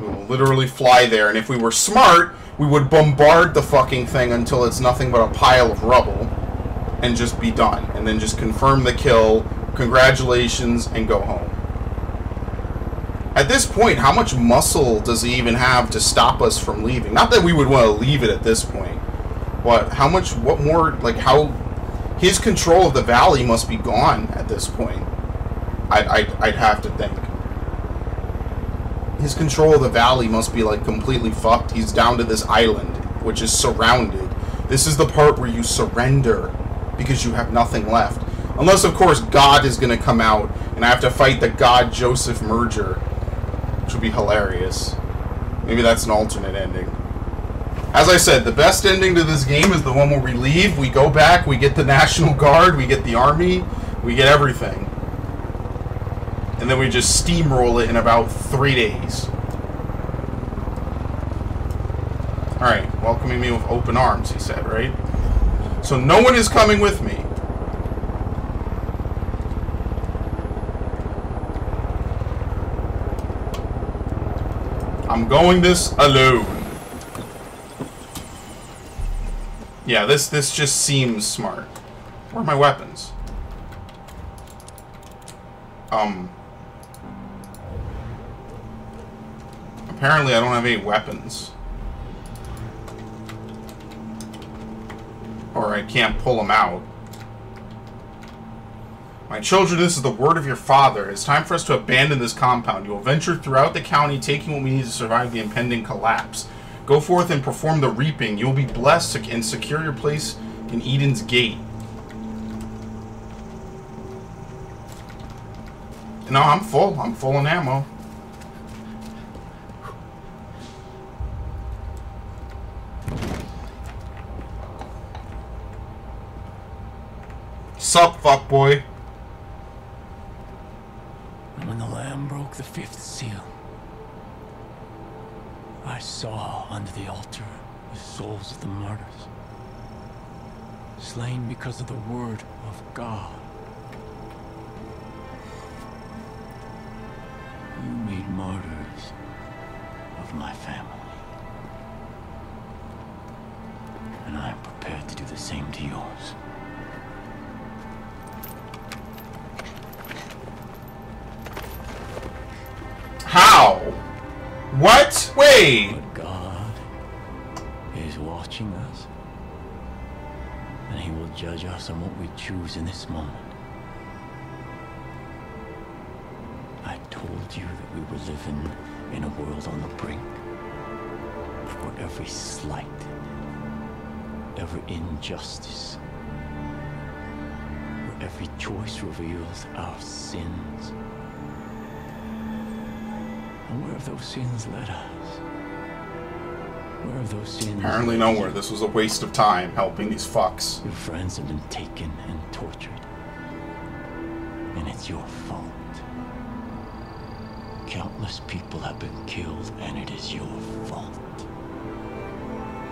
We will literally fly there, and if we were smart, we would bombard the fucking thing until it's nothing but a pile of rubble, and just be done. And then just confirm the kill, congratulations, and go home. At this point, how much muscle does he even have to stop us from leaving? Not that we would want to leave it at this point, but how much, what more, like, how, his control of the valley must be gone at this point. I'd, I'd, I'd have to think. His control of the valley must be, like, completely fucked. He's down to this island, which is surrounded. This is the part where you surrender because you have nothing left. Unless, of course, God is going to come out and I have to fight the God Joseph merger, which would be hilarious. Maybe that's an alternate ending. As I said, the best ending to this game is the one where we leave, we go back, we get the National Guard, we get the Army, we get everything. And then we just steamroll it in about three days. Alright, welcoming me with open arms, he said, right? So no one is coming with me. I'm going this alone. Yeah, this this just seems smart. Where are my weapons? Um. Apparently I don't have any weapons. Or I can't pull them out. My children, this is the word of your father. It's time for us to abandon this compound. You will venture throughout the county, taking what we need to survive the impending collapse. Go forth and perform the reaping. You will be blessed and secure your place in Eden's gate. No, I'm full. I'm full on ammo. Sup, fuckboy? When the Lamb broke the fifth seal, I saw under the altar the souls of the martyrs, slain because of the word of God. You made martyrs of my family. And I am prepared to do the same to yours. What? Wait. But God is watching us. And he will judge us on what we choose in this moment. I told you that we were living in a world on the brink. For every slight, every injustice, every choice reveals our sins. Have those sins led us? Where have those sins Apparently nowhere. This was a waste of time helping these fucks. Your friends have been taken and tortured. And it's your fault. Countless people have been killed, and it is your fault.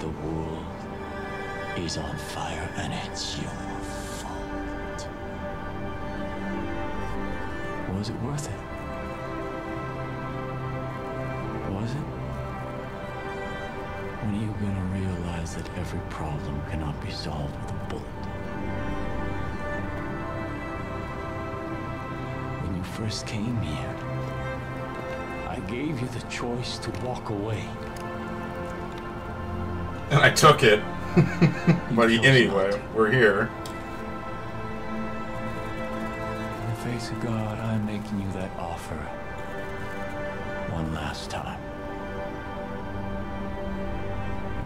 The world is on fire, and it's your fault. Was it worth it? That every problem cannot be solved with a bullet? When you first came here, I gave you the choice to walk away. And I took it. but anyway, not we're here. In the face of God, I'm making you that offer. One last time.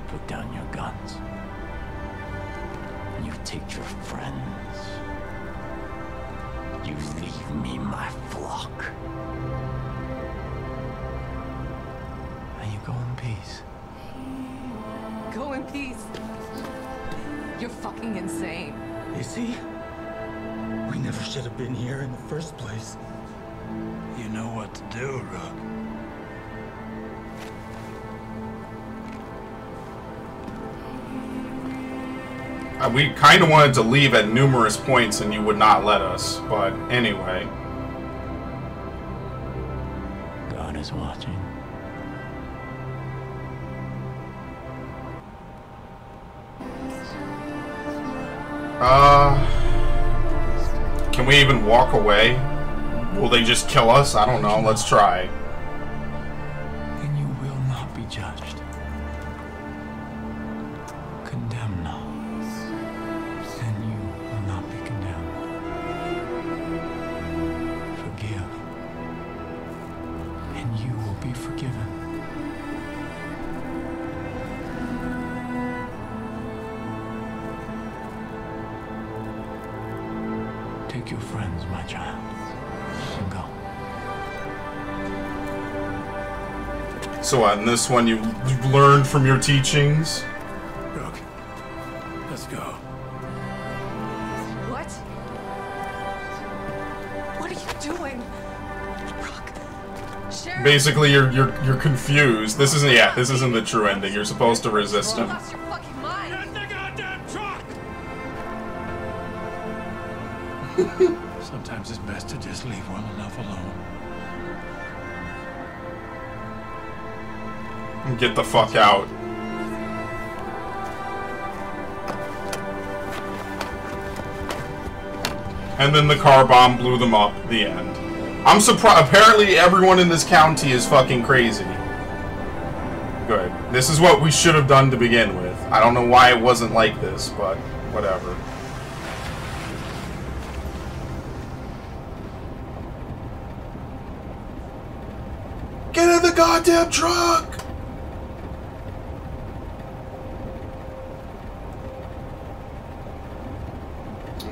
Put down your guns. You take your friends. You leave me my flock. And you go in peace. Go in peace. You're fucking insane. You see? We never should have been here in the first place. You know what to do, Rook. Uh, we kind of wanted to leave at numerous points and you would not let us, but anyway. God is watching. Uh, can we even walk away? Will they just kill us? I don't know. Let's try. Be forgiven. Take your friends, my child, and go. So on this one, you you've learned from your teachings. Basically, you're you're you're confused. This isn't yeah. This isn't the true ending. You're supposed to resist him. lost your fucking mind. the goddamn truck! Sometimes it's best to just leave well enough alone. Get the fuck out. And then the car bomb blew them up. The end. I'm surprised. Apparently, everyone in this county is fucking crazy. Good. This is what we should have done to begin with. I don't know why it wasn't like this, but whatever. Get in the goddamn truck!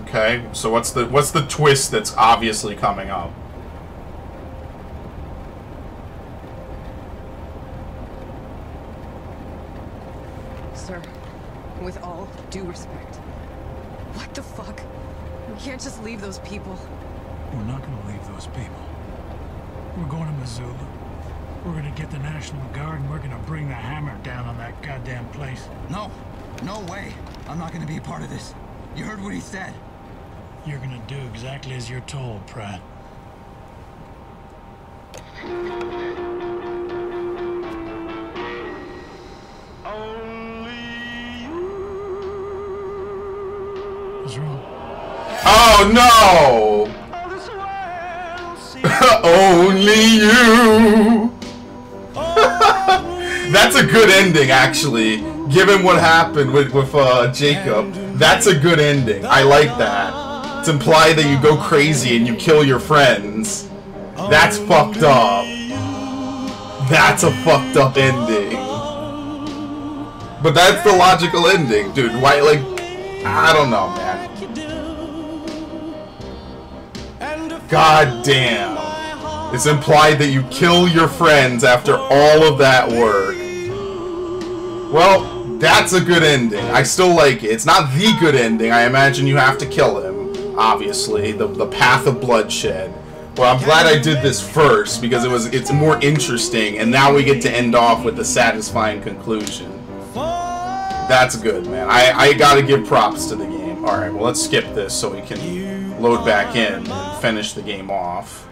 Okay, so what's the what's the twist that's obviously coming up? Sir, with all due respect, what the fuck? We can't just leave those people. We're not gonna leave those people. We're going to Missoula. We're gonna get the National Guard and we're gonna bring the hammer down on that goddamn place. No, no way. I'm not gonna be a part of this. You heard what he said. You're gonna do exactly as you're told, Pratt. No! Only you! That's a good ending, actually. Given what happened with, with uh, Jacob, that's a good ending. I like that. To imply that you go crazy and you kill your friends. That's fucked up. That's a fucked up ending. But that's the logical ending, dude. Why, like, I don't know, man. God damn. It's implied that you kill your friends after all of that work. Well, that's a good ending. I still like it. It's not the good ending. I imagine you have to kill him, obviously. The, the path of bloodshed. Well, I'm glad I did this first because it was it's more interesting, and now we get to end off with a satisfying conclusion. That's good, man. I, I gotta give props to the game. Alright, well, let's skip this so we can load back in and finish the game off.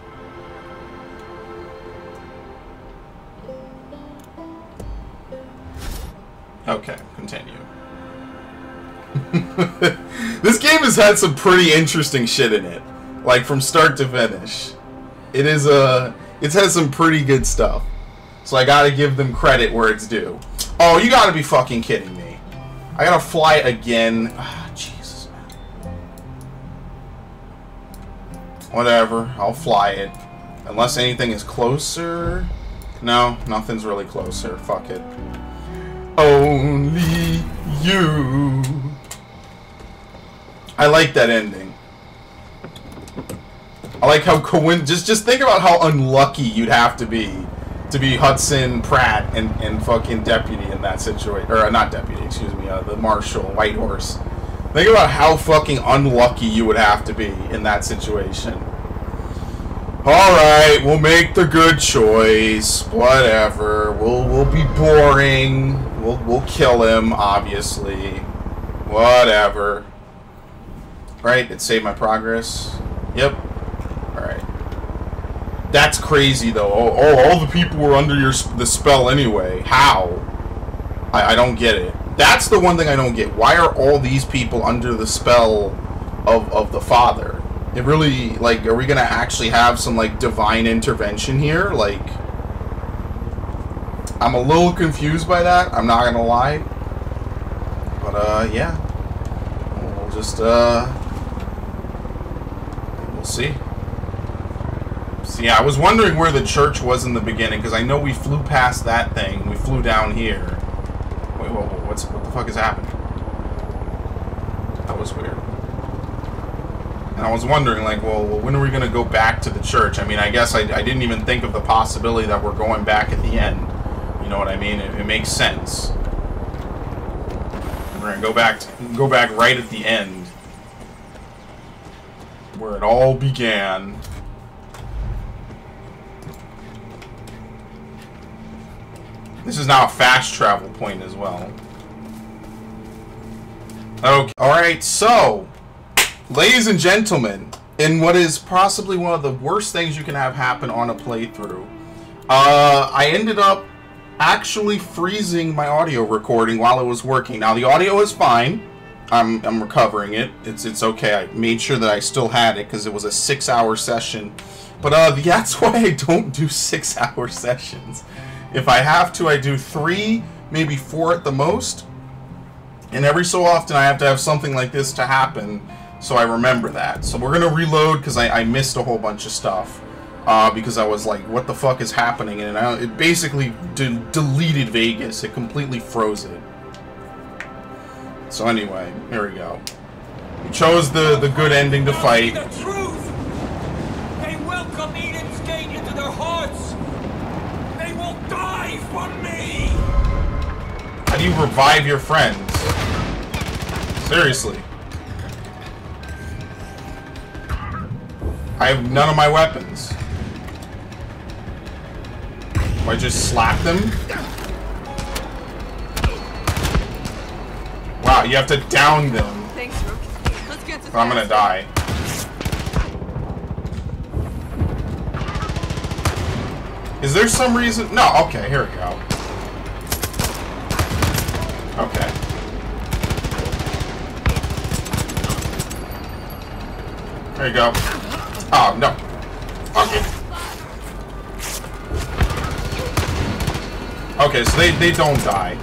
Okay, continue. this game has had some pretty interesting shit in it. Like, from start to finish. It is, uh, it's had some pretty good stuff. So I gotta give them credit where it's due. Oh, you gotta be fucking kidding me. I gotta fly again. Whatever, I'll fly it. Unless anything is closer. No, nothing's really closer. Fuck it. Only you. I like that ending. I like how coin. Just, just think about how unlucky you'd have to be to be Hudson Pratt and, and fucking deputy in that situation, or uh, not deputy, excuse me, uh, the marshal, Whitehorse. Think about how fucking unlucky you would have to be in that situation. All right, we'll make the good choice. Whatever. We'll we'll be boring. We'll we'll kill him, obviously. Whatever. Right? It saved my progress. Yep. All right. That's crazy, though. Oh, oh, all the people were under your the spell anyway. How? I, I don't get it. That's the one thing I don't get. Why are all these people under the spell of, of the Father? It really, like, are we going to actually have some, like, divine intervention here? Like, I'm a little confused by that. I'm not going to lie. But, uh, yeah. We'll just, uh, we'll see. See, I was wondering where the church was in the beginning, because I know we flew past that thing. We flew down here. Wait, whoa, whoa, what's, what the fuck is happening? That was weird. And I was wondering, like, well, when are we going to go back to the church? I mean, I guess I, I didn't even think of the possibility that we're going back at the end. You know what I mean? It, it makes sense. We're going to go back, to, go back right at the end. Where it all began. This is now a fast travel point as well. Okay. Alright, so, ladies and gentlemen, in what is possibly one of the worst things you can have happen on a playthrough, uh, I ended up actually freezing my audio recording while it was working. Now, the audio is fine. I'm, I'm recovering it. It's, it's okay. I made sure that I still had it because it was a six-hour session. But uh, that's why I don't do six-hour sessions. If I have to, I do three, maybe four at the most. And every so often, I have to have something like this to happen, so I remember that. So we're going to reload, because I, I, missed a whole bunch of stuff. Uh, because I was like, what the fuck is happening? And I, it basically de deleted Vegas. It completely froze it. So anyway, here we go. We chose the, the good ending to fight. The truth! They welcome Eden's Gate into their hearts! They will die for me! How do you revive your friends? Seriously. I have none of my weapons. Do I just slap them? Wow, you have to down them. Thanks, Rook. Let's get to Or I'm gonna die. Is there some reason? No, okay, here we go. Okay. There you go. Oh, no. Fuck it. Okay, so they, they don't die.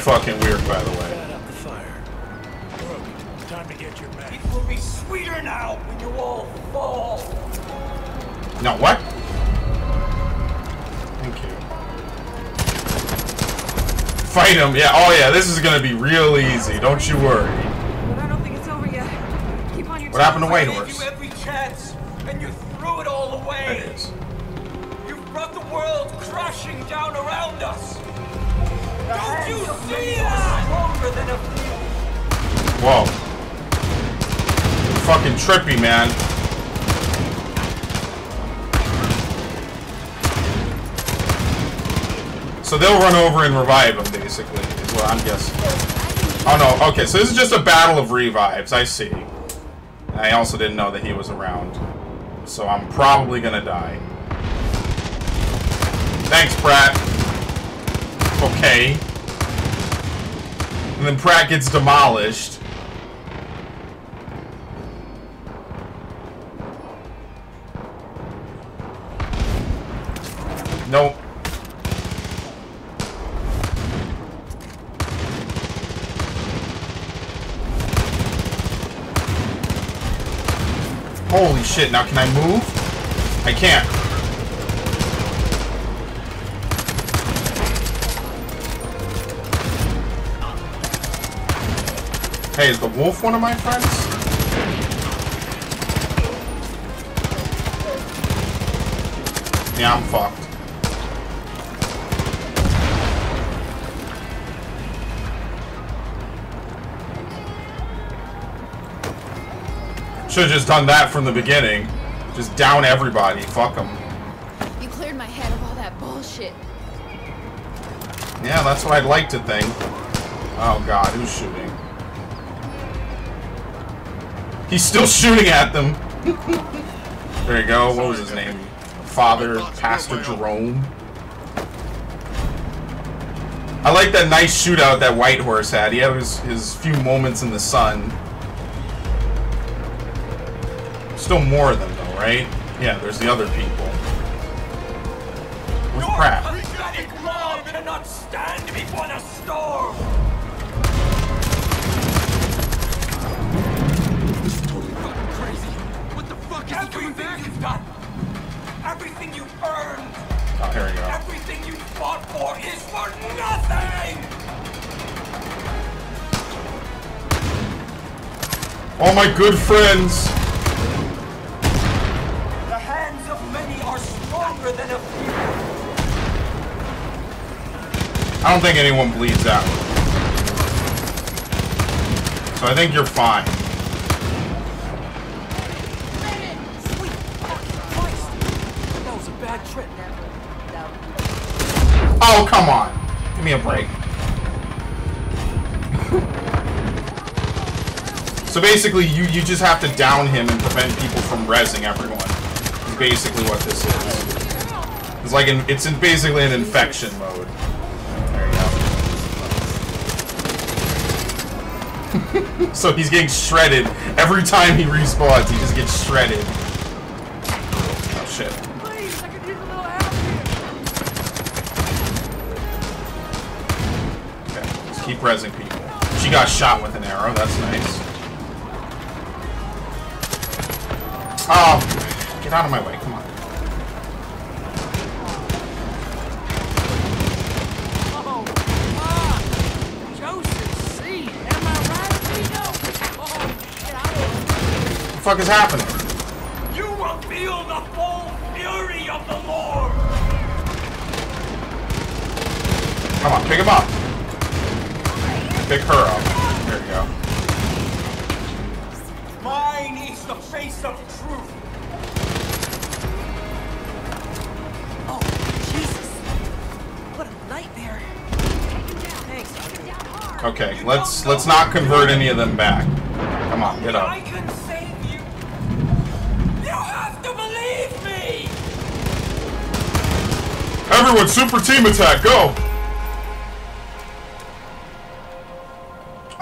Fucking weird, by the way. Set up the fire. Rook, time to get your back. It will be sweeter now when you all fall! No, what? Thank you. Fight him, yeah. Oh yeah, this is gonna be real easy. Don't you worry. But I don't think it's over yet. Keep on your What happened to toes. Horse? you every chance, and you threw it all away! it is. You brought the world crashing down around us! Don't you see that? Stronger than a Whoa. Fucking trippy, man. So they'll run over and revive him, basically, is what I'm guessing. Oh no, okay, so this is just a battle of revives, I see. I also didn't know that he was around. So I'm probably gonna die. Thanks, Pratt. Okay. And then Pratt gets demolished. Nope. Holy shit, now can I move? I can't. Hey, is the wolf one of my friends? Yeah, I'm fucked. Should've just done that from the beginning. Just down everybody. Fuck them. You cleared my head of all that bullshit. Yeah, that's what I'd like to think. Oh god, who's shooting? He's still shooting at them. there you go. What was his name? Father Pastor Jerome. I like that nice shootout that Whitehorse had. He had his, his few moments in the sun. Still more of them though, right? Yeah, there's the other people. With Your crap. pathetic mob cannot stand before the storm! Everything back? you've done, everything you've earned, Oh, here we go. everything you fought for is for nothing! All my good friends. The hands of many are stronger than a few. I don't think anyone bleeds out. So I think you're fine. Oh, come on. Give me a break. so basically, you, you just have to down him and prevent people from rezzing everyone. Is basically what this is. It's like an, it's in basically an infection mode. There you go. so he's getting shredded. Every time he respawns, he just gets shredded. Keep people. She got shot with an arrow, that's nice. Oh, get out of my way, come on. Joseph C. Am I right, Vito? Oh, get out of What the fuck is happening? You will feel the full fury of the Lord! Come on, pick him up. Pick her up. There you go. Mine is the face of truth. Oh, Jesus. What a nightmare. Thanks. Okay, let's let's not convert any of them back. Come on, get I up. can save you. You have to believe me! Everyone, super team attack, go!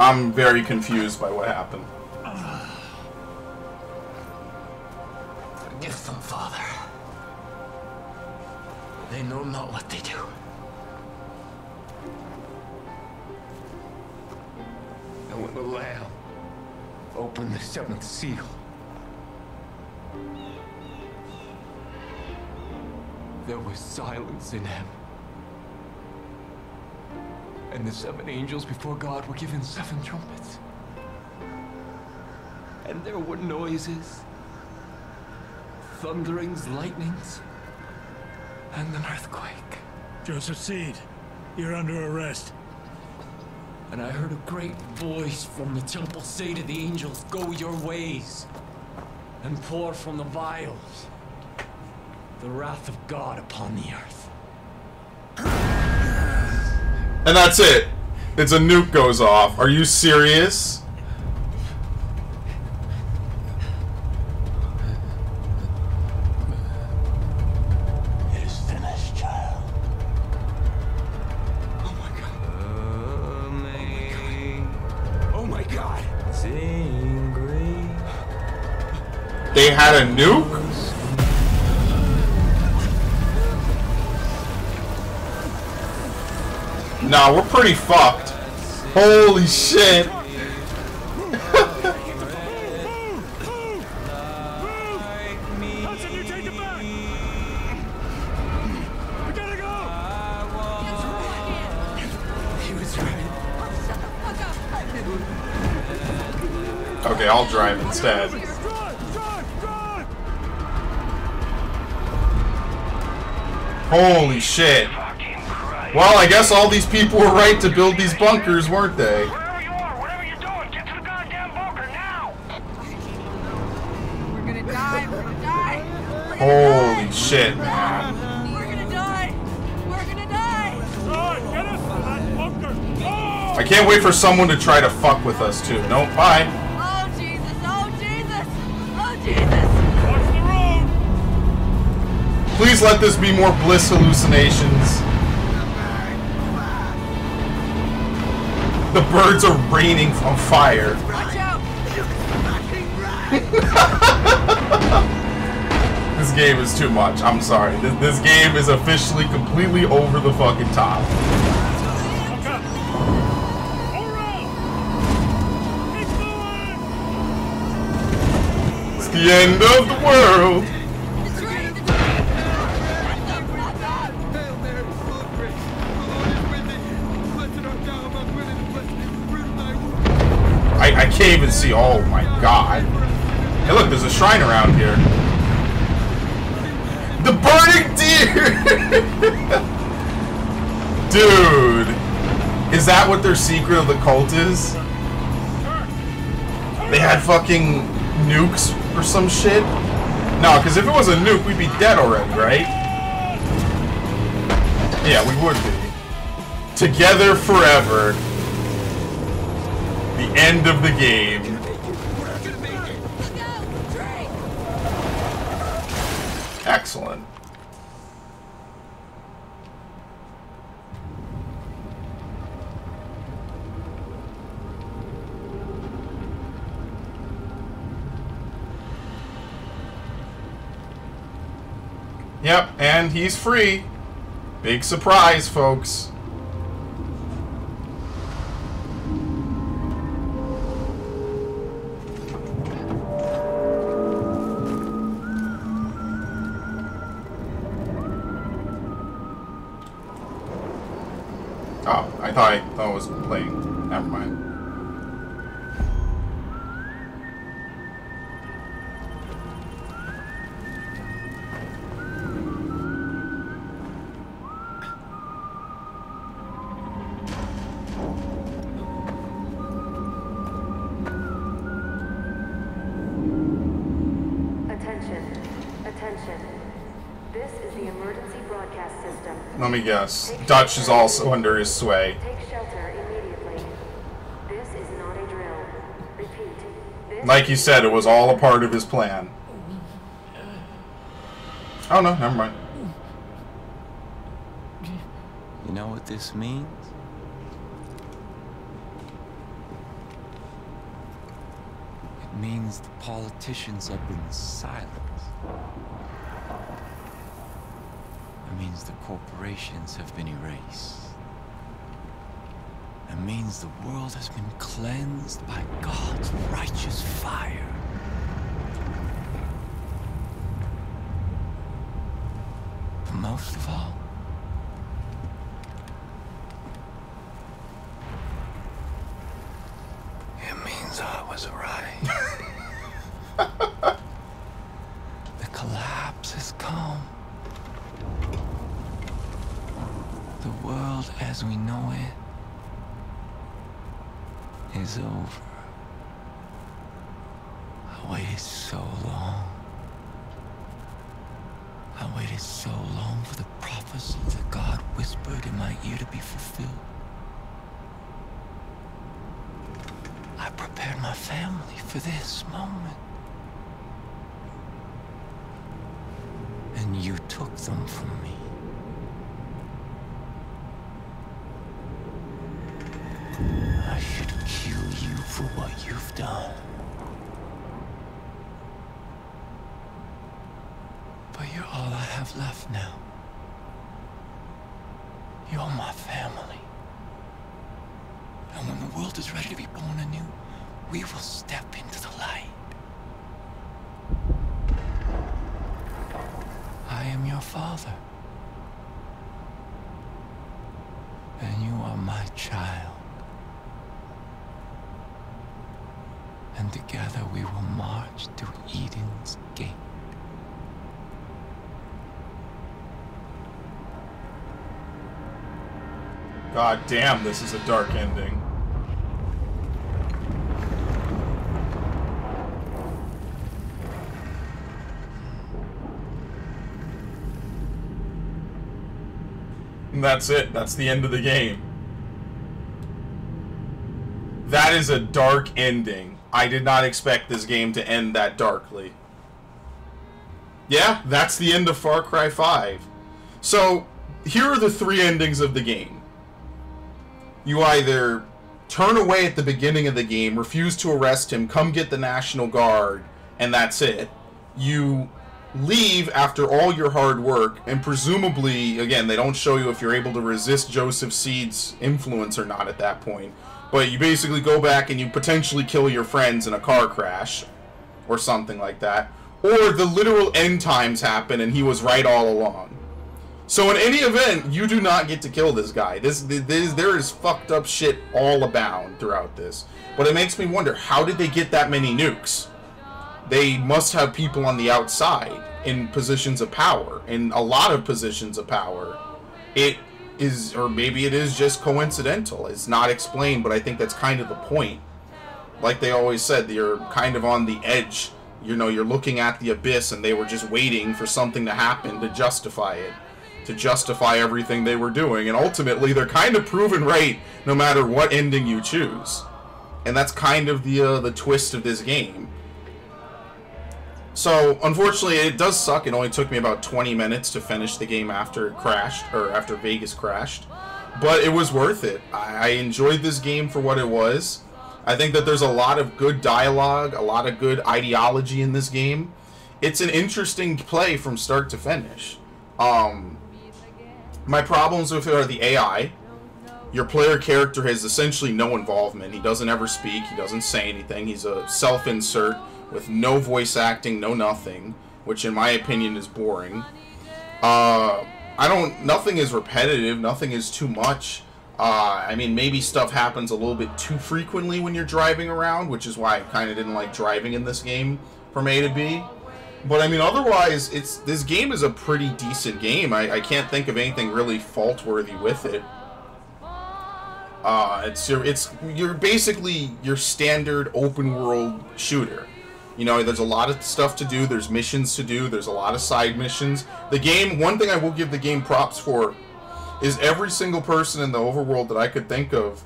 I'm very confused by what happened. Forgive them, Father. They know not what they do. And when the Lamb opened the seventh seal, there was silence in heaven. And the seven angels before God were given seven trumpets. And there were noises thunderings, lightnings, and an earthquake. Joseph Seed, you're under arrest. And I heard a great voice from the temple say to the angels, Go your ways, and pour from the vials the wrath of God upon the earth. And that's it. It's a nuke goes off. Are you serious? It is finished, child. Oh my god. Oh my god. They had a nuke? Nah, we're pretty fucked. Holy shit. Okay, I'll drive instead. Holy shit. Well, I guess all these people were right to build these bunkers, weren't they? Wherever you are, whatever you're doing, get to the goddamn bunker now! We're gonna die. We're gonna die. Holy shit, man. We're gonna die. We're gonna die. Run! Get us I can't wait for someone to try to fuck with us too. No, bye. Oh, Jesus! Oh, Jesus! Oh, Jesus! Watch the road! Please let this be more bliss hallucinations. The birds are raining on fire. Watch out! This game is too much. I'm sorry. This, this game is officially completely over the fucking top. Look up! All around! Keep going! It's the end of the world. Can't even see. Oh my god. Hey, look, there's a shrine around here. The burning deer! Dude. Is that what their secret of the cult is? They had fucking nukes or some shit? No, because if it was a nuke, we'd be dead already, right? Yeah, we would be. Together forever. End of the game. Excellent. Yep, and he's free. Big surprise, folks. Me guess. Dutch is also under his sway. Take shelter immediately. This is not a drill. Repeat. This Like you said, it was all a part of his plan. Oh no, never mind. You know what this means? It means the politicians have been silenced. Means the corporations have been erased. It means the world has been cleansed by God's righteous fire. But most of all, for what you've done. But you're all I have left now. You're my family. And when the world is ready to be born anew, we will step into the light. I am your father. And you are my child. And together we will march to Eden's gate. God damn, this is a dark ending. And that's it. That's the end of the game. That is a dark ending. I did not expect this game to end that darkly. Yeah, that's the end of Far Cry 5. So, here are the three endings of the game. You either turn away at the beginning of the game, refuse to arrest him, come get the National Guard, and that's it. You leave after all your hard work, and presumably, again, they don't show you if you're able to resist Joseph Seed's influence or not at that point. But you basically go back and you potentially kill your friends in a car crash, or something like that. Or the literal end times happen and he was right all along. So in any event, you do not get to kill this guy. This, this there is fucked up shit all abound throughout this. But it makes me wonder, how did they get that many nukes? They must have people on the outside in positions of power, in a lot of positions of power. It is, or maybe it is just coincidental. It's not explained, but I think that's kind of the point. Like they always said, you're kind of on the edge. You know, you're looking at the abyss, and they were just waiting for something to happen to justify it to justify everything they were doing. And ultimately, they're kind of proven right no matter what ending you choose. And that's kind of the uh, the twist of this game. So, unfortunately, it does suck. It only took me about 20 minutes to finish the game after it crashed, or after Vegas crashed. But it was worth it. I, I enjoyed this game for what it was. I think that there's a lot of good dialogue, a lot of good ideology in this game. It's an interesting play from start to finish. Um, my problems with it are the AI. Your player character has essentially no involvement. He doesn't ever speak. He doesn't say anything. He's a self-insert with no voice acting, no nothing, which in my opinion is boring. Uh, I don't. Nothing is repetitive. Nothing is too much. Uh, I mean, maybe stuff happens a little bit too frequently when you're driving around, which is why I kind of didn't like driving in this game from A to B. But I mean, otherwise, it's this game is a pretty decent game. I, I can't think of anything really fault-worthy with it. Uh, it's your it's you're basically your standard open world shooter. You know, there's a lot of stuff to do. There's missions to do. There's a lot of side missions. The game. One thing I will give the game props for is every single person in the overworld that I could think of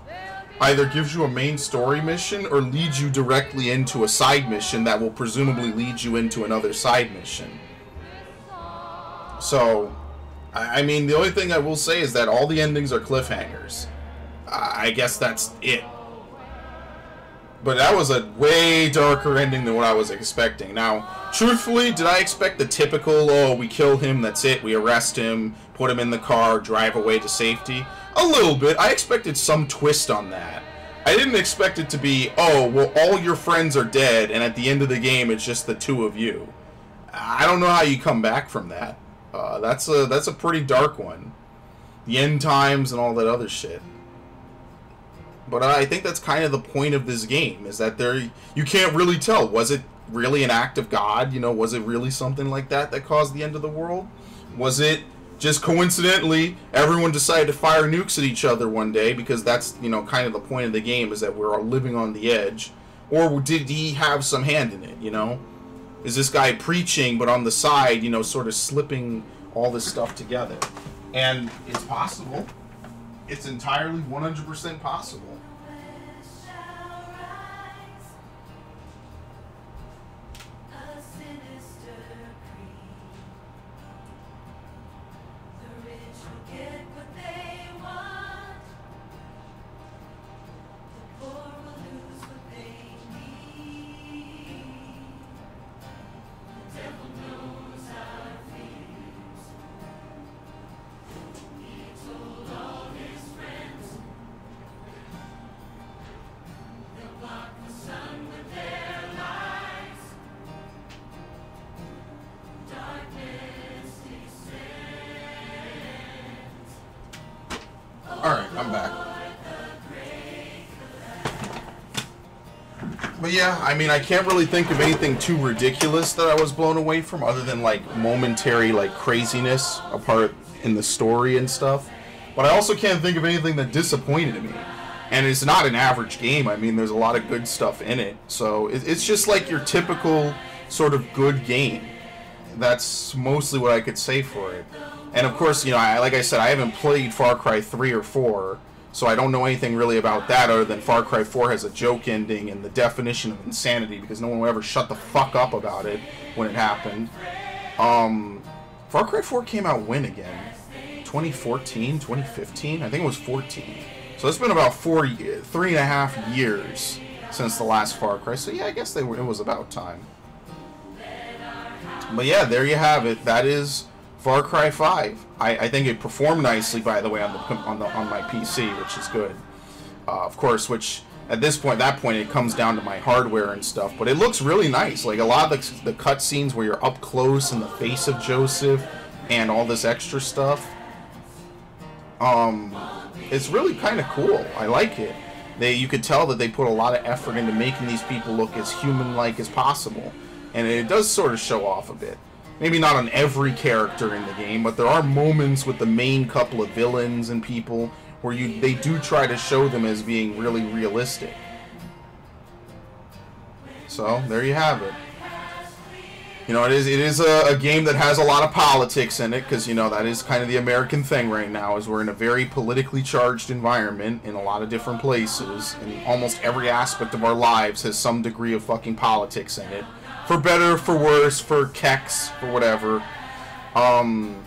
either gives you a main story mission or leads you directly into a side mission that will presumably lead you into another side mission. So, I mean, the only thing I will say is that all the endings are cliffhangers. I guess that's it. But that was a way darker ending than what I was expecting. Now, truthfully, did I expect the typical, oh, we kill him, that's it, we arrest him, put him in the car, drive away to safety? A little bit. I expected some twist on that. I didn't expect it to be, oh, well, all your friends are dead, and at the end of the game, it's just the two of you. I don't know how you come back from that. Uh, that's a that's a pretty dark one. The end times and all that other shit. But I think that's kind of the point of this game is that there you can't really tell. Was it really an act of God? You know, was it really something like that that caused the end of the world? Was it just coincidentally, everyone decided to fire nukes at each other one day because that's, you know, kind of the point of the game is that we're all living on the edge. Or did he have some hand in it, you know? Is this guy preaching, but on the side, you know, sort of slipping all this stuff together? And it's possible. It's entirely 100% possible. I'm back. But yeah, I mean, I can't really think of anything too ridiculous that I was blown away from other than like momentary like craziness apart in the story and stuff. But I also can't think of anything that disappointed me. And it's not an average game. I mean, there's a lot of good stuff in it. So it's just like your typical sort of good game. That's mostly what I could say for it. And of course, you know, I, like I said, I haven't played Far Cry 3 or 4, So I don't know anything really about that other than Far Cry 4 has a joke ending and the definition of insanity because no one will ever shut the fuck up about it when it happened. Um, Far Cry 4 came out when again? 2014, 2015? I think it was 14. So it's been about four, three and a half years since the last Far Cry. So yeah, I guess they were, it was about time. But yeah, there you have it. That is Far Cry 5. I, I think it performed nicely, by the way, on the on the on my PC, which is good. Uh, of course, which at this point, that point, it comes down to my hardware and stuff. But it looks really nice. Like a lot of the, the cutscenes where you're up close in the face of Joseph and all this extra stuff. Um, it's really kind of cool. I like it. They you could tell that they put a lot of effort into making these people look as human-like as possible, and it does sort of show off a bit. Maybe not on every character in the game, but there are moments with the main couple of villains and people where you they do try to show them as being really realistic. So there you have it. You know, it is it is a, a game that has a lot of politics in it because you know that is kind of the American thing right now. Is we're in a very politically charged environment in a lot of different places, and almost every aspect of our lives has some degree of fucking politics in it, for better, for worse, for keks, for whatever. Um.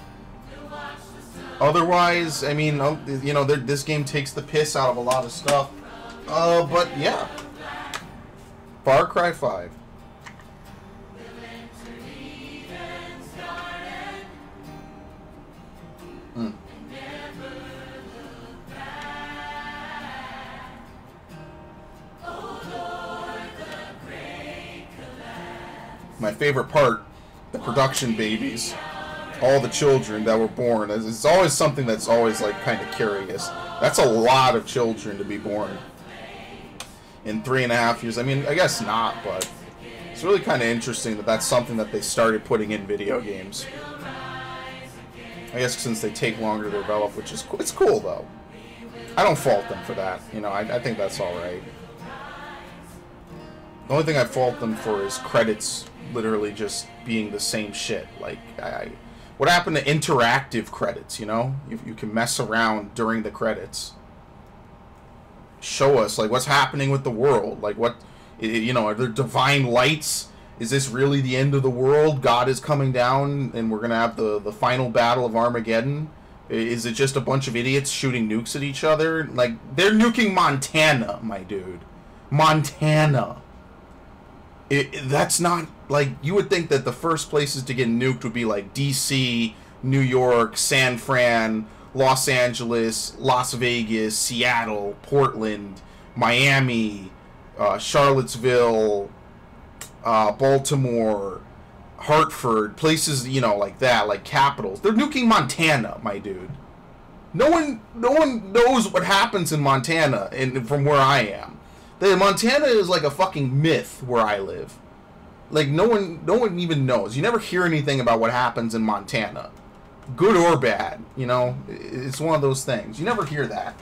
Otherwise, I mean, uh, you know, this game takes the piss out of a lot of stuff. Uh, but yeah, Far Cry Five. My favorite part, the production babies, all the children that were born. It's always something that's always like kind of curious. That's a lot of children to be born in three and a half years. I mean, I guess not, but it's really kind of interesting that that's something that they started putting in video games. I guess since they take longer to develop, which is. It's cool though. I don't fault them for that. You know, I, I think that's all right. The only thing I fault them for is credits literally just being the same shit. Like, I, what happened to interactive credits? You know, you, you can mess around during the credits. Show us like what's happening with the world. Like what, you know, are there divine lights? Is this really the end of the world? God is coming down, and we're gonna have the the final battle of Armageddon. Is it just a bunch of idiots shooting nukes at each other? Like they're nuking Montana, my dude. Montana. It, it- that's not like you would think that the first places to get nuked would be like D.C., New York, San Fran, Los Angeles, Las Vegas, Seattle, Portland, Miami, uh, Charlottesville, uh, Baltimore, Hartford, places you know like that, like capitals. They're nuking Montana, my dude. No one, no one knows what happens in Montana, and from where I am, the Montana is like a fucking myth where I live. Like no one, no one even knows. You never hear anything about what happens in Montana, good or bad. You know, it's one of those things. You never hear that.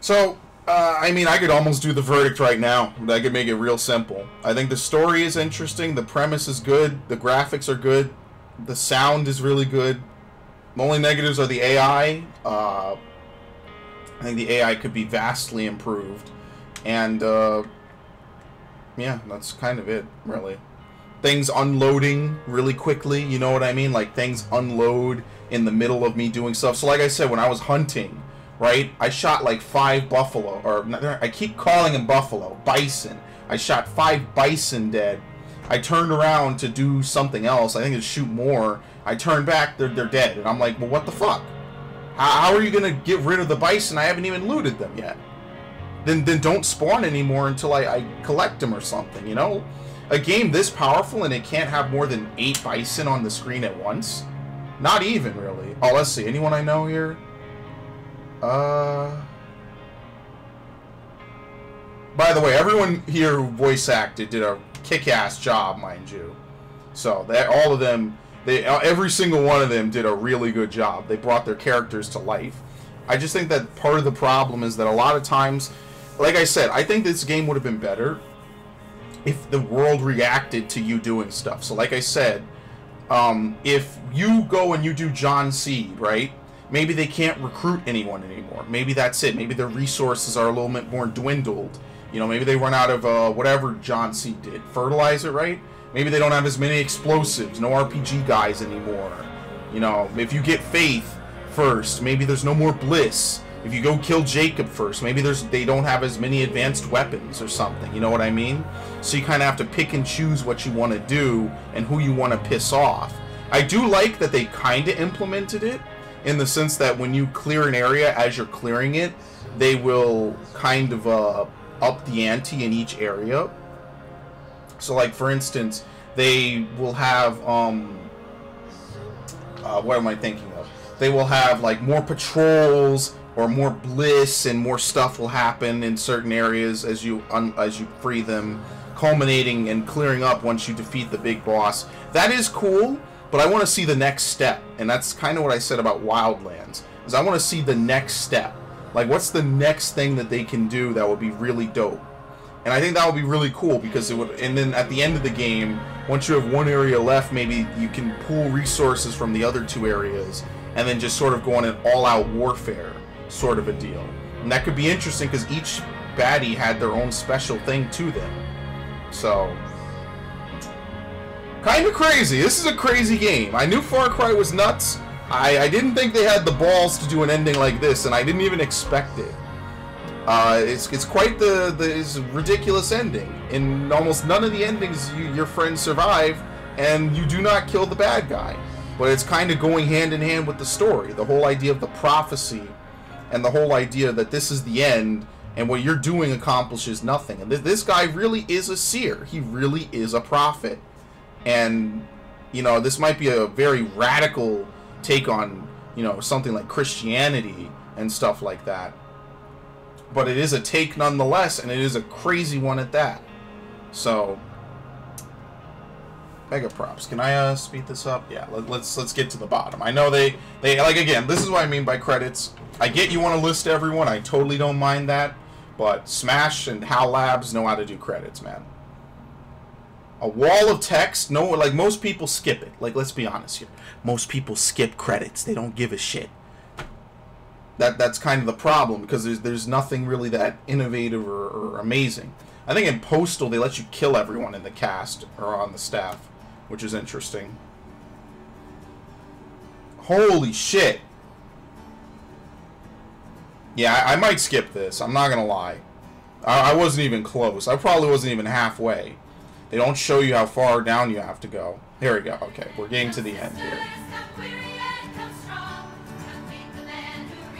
So, uh, I mean, I could almost do the verdict right now. I could make it real simple. I think the story is interesting, the premise is good, the graphics are good, the sound is really good. The only negatives are the AI. Uh, I think the AI could be vastly improved, and uh, yeah, that's kind of it, really. Things unloading really quickly, you know what I mean? Like things unload in the middle of me doing stuff. So, like I said, when I was hunting, right, I shot like five buffalo, or I keep calling them buffalo, bison. I shot five bison dead. I turned around to do something else. I think to shoot more. I turned back, they're, they're dead. And I'm like, well, what the fuck? How, how are you going to get rid of the bison? I haven't even looted them yet. Then, then don't spawn anymore until I, I collect them or something, you know? A game this powerful and it can't have more than eight bison on the screen at once? Not even, really. Oh, let's see. Anyone I know here? Uh... By the way, everyone here who voice acted did a kick-ass job, mind you. So that all of them, they uh, every single one of them did a really good job. They brought their characters to life. I just think that part of the problem is that a lot of times, like I said, I think this game would have been better if the world reacted to you doing stuff. So, like I said, um, if you go and you do John Seed, right? Maybe they can't recruit anyone anymore. Maybe that's it. Maybe their resources are a little bit more dwindled. You know, maybe they run out of uh, whatever John Seed did. Fertilizer, right? Maybe they don't have as many explosives, no RPG guys anymore. You know, if you get Faith first, maybe there's no more Bliss. If you go kill Jacob first, maybe there's they don't have as many advanced weapons or something. You know what I mean? So you kind of have to pick and choose what you want to do and who you want to piss off. I do like that they kind of implemented it in the sense that when you clear an area as you're clearing it, they will kind of uh, up the ante in each area. So, like for instance, they will have um, uh, what am I thinking of? They will have like more patrols or more bliss and more stuff will happen in certain areas as you as you free them, culminating and clearing up once you defeat the big boss. That is cool, but I want to see the next step, and that's kind of what I said about Wildlands. Is I want to see the next step. Like, what's the next thing that they can do that would be really dope? And I think that would be really cool because it would. And then at the end of the game, once you have one area left, maybe you can pool resources from the other two areas, and then just sort of go on an all-out warfare sort of a deal. And that could be interesting because each baddie had their own special thing to them. So, kind of crazy. This is a crazy game. I knew Far Cry was nuts. I, I didn't think they had the balls to do an ending like this, and I didn't even expect it. Uh, it's, it's quite the, the it's ridiculous ending. In almost none of the endings, you, your friends survive, and you do not kill the bad guy. But it's kind of going hand in hand with the story. The whole idea of the prophecy, and the whole idea that this is the end, and what you're doing accomplishes nothing. And th- this guy really is a seer. He really is a prophet. And, you know, this might be a very radical take on, you know, something like Christianity and stuff like that but it is a take nonetheless, and it is a crazy one at that. So, mega props. Can I uh, speed this up? Yeah, let, let's let's get to the bottom. I know they they like again. This is what I mean by credits. I get you want to list everyone. I totally don't mind that, but Smash and HAL Labs know how to do credits, man. A wall of text, no, like most people skip it. Like let's be honest here, most people skip credits. They don't give a shit that that's kind of the problem because there's there's nothing really that innovative or, or, amazing. I think in Postal they let you kill everyone in the cast or on the staff, which is interesting. Holy shit! Yeah, I, I might skip this. I'm not gonna lie. I, I wasn't even close. I probably wasn't even halfway. They don't show you how far down you have to go. Here we go. Okay, we're getting to the end here.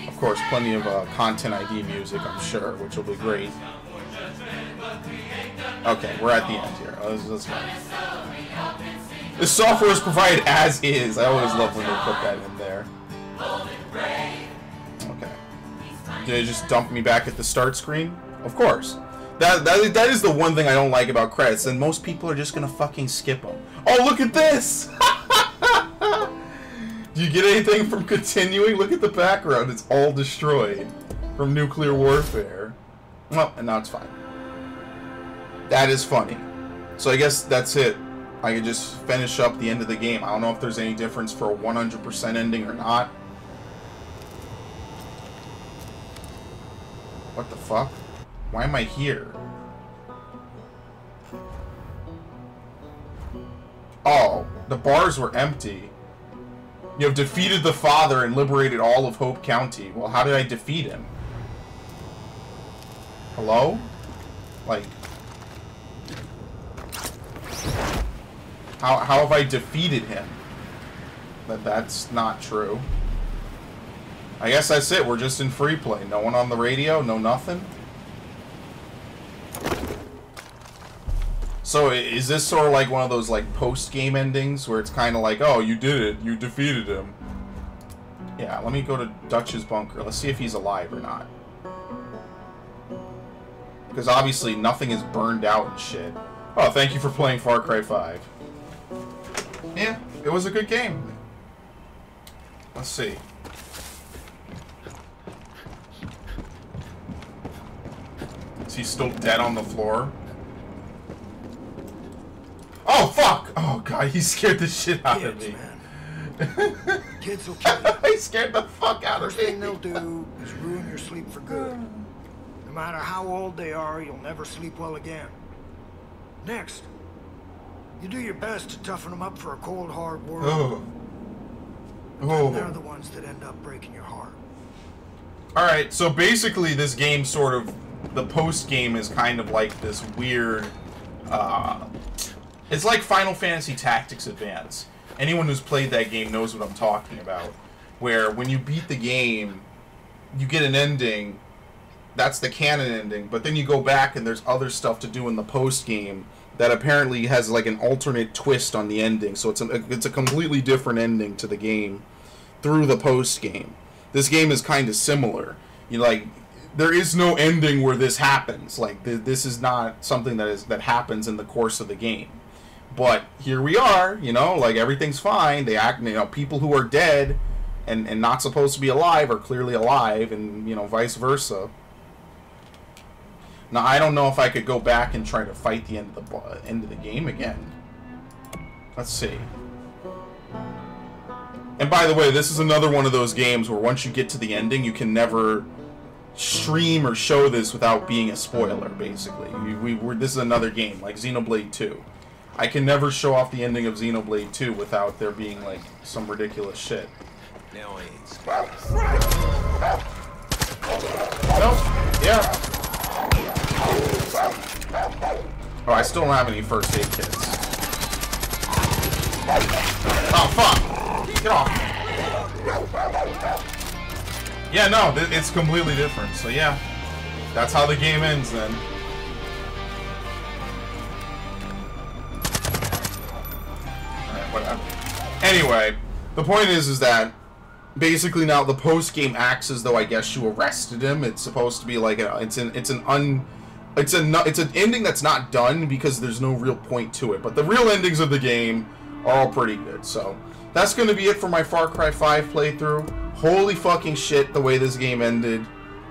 Of course, plenty of uh, content ID music, I'm sure, which will be great. Okay, we're at the end here. Let's, let's go. The software is provided as is. I always love when they put that in there. Okay. Did they just dump me back at the start screen? Of course. That, that, that is the one thing I don't like about credits, and most people are just gonna fucking skip them. Oh, look at this! Do you get anything from continuing? Look at the background. It's all destroyed from nuclear warfare. Well, and now it's fine. That is funny. So I guess that's it. I can just finish up the end of the game. I don't know if there's any difference for a 100% ending or not. What the fuck? Why am I here? Oh, the bars were empty. You have defeated the father and liberated all of Hope County. Well, how did I defeat him? Hello? Like... How, how have I defeated him? That that's not true. I guess that's it. We're just in free play. No one on the radio, no nothing. So is this sort of like one of those like post-game endings where it's kind of like, oh, you did it, you defeated him. Yeah, let me go to Dutch's bunker. Let's see if he's alive or not. Because obviously nothing is burned out and shit. Oh, thank you for playing Far Cry 5. Yeah, it was a good game. Let's see. Is he still dead on the floor? Fuck! Oh god, he scared the shit out of me. man. Kids will kill you. he scared the fuck out of First thing me. they'll do is ruin your sleep for good. No matter how old they are, you'll never sleep well again. Next, you do your best to toughen them up for a cold, hard world. Oh. They're the ones that end up breaking your heart. All right, so basically, this game sort of the post game is kind of like this weird. Uh, it's like Final Fantasy Tactics Advance. Anyone who's played that game knows what I'm talking about. Where when you beat the game, you get an ending. That's the canon ending, but then you go back and there's other stuff to do in the post game that apparently has like an alternate twist on the ending. So it's a it's a completely different ending to the game through the post game. This game is kind of similar. You know, like there is no ending where this happens. Like th- this is not something that is that happens in the course of the game. But here we are. You know, like everything's fine. They act. You know, people who are dead and and not supposed to be alive are clearly alive, and you know, vice versa. Now I don't know if I could go back and try to fight the end of the bo- end of the game again. Let's see. And by the way, this is another one of those games where once you get to the ending, you can never stream or show this without being a spoiler. Basically, we, we we're, this is another game like Xenoblade 2. I can never show off the ending of Xenoblade 2 without there being like some ridiculous shit. Now it's Nope. Yeah. Oh, I still don't have any first aid kits. Oh, fuck! Get off! Yeah, no, it's completely different. So, yeah. That's how the game ends, then. Anyway, the point is, is that basically now the post game acts as though I guess you arrested him. It's supposed to be like a, it's an it's an un it's a it's an ending that's not done because there's no real point to it. But the real endings of the game are all pretty good. So that's going to be it for my Far Cry 5 playthrough. Holy fucking shit, the way this game ended.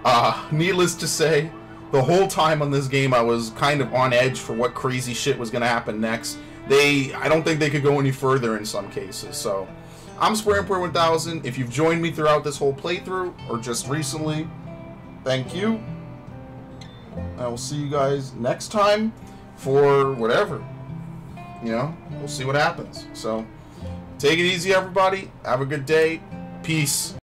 Uh, needless to say, the whole time on this game I was kind of on edge for what crazy shit was going to happen next. They, I don't think they could go any further in some cases. So. I'm SpraynPray 1000. If you've joined me throughout this whole playthrough, or just recently, thank you. I will see you guys next time for whatever. You know, we'll see what happens. So, take it easy, everybody. Have a good day. Peace.